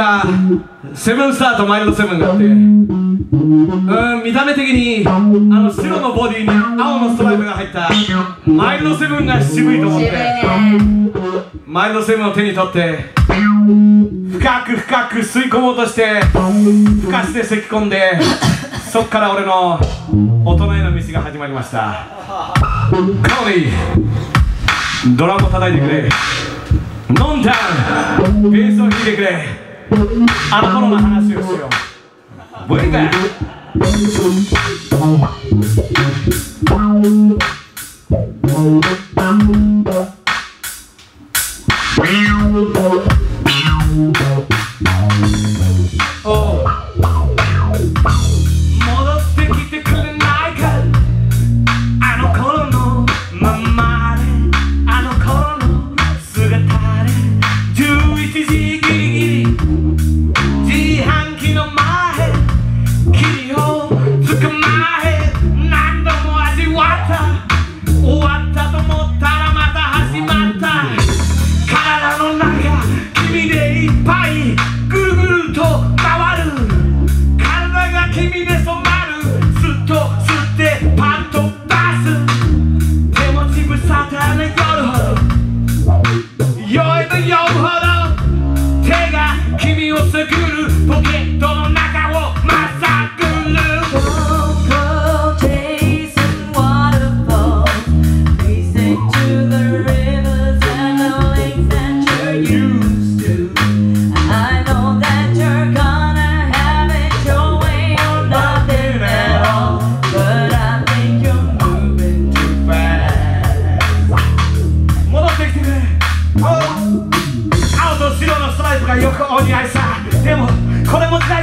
はセブンスターとマイルドセブンがあってうん見た目的にあの白のボディに青のストライプが入ったマイルドセブンが渋いと思ってマイルドセブンを手に取って深く深く吸い込もうとしてふかして咳き込んでそっから俺の大人への道が始まりました。カロリードラムを叩いてくれ。ノンタンベースを弾いてくれあの頃の話をしようブリガ戻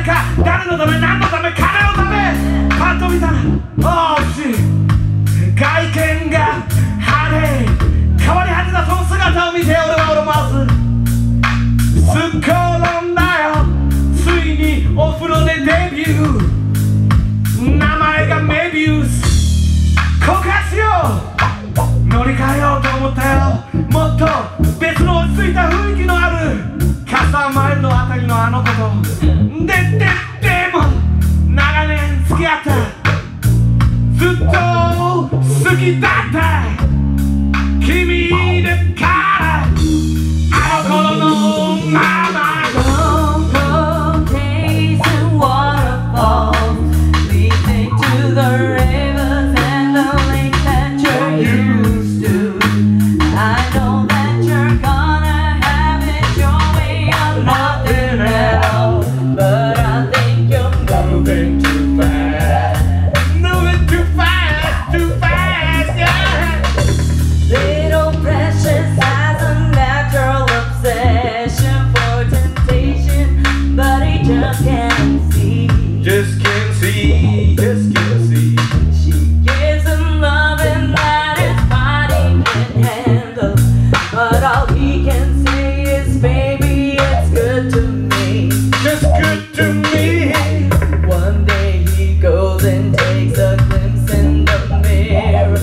か。誰のため何のため金のため。パッと見たらああ vida.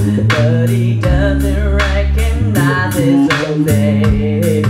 But he doesn't recognize his own face.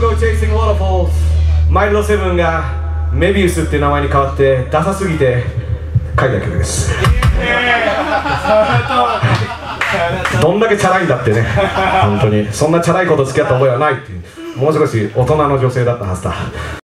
Don't go chasing waterfalls マイルドセブンがメビウスっていう名前に変わってダサすぎて書いた曲です。どんだけチャラいんだってね。本当に。そんなチャラいこと付き合った覚えはないっていう。もう少し大人の女性だったはずだ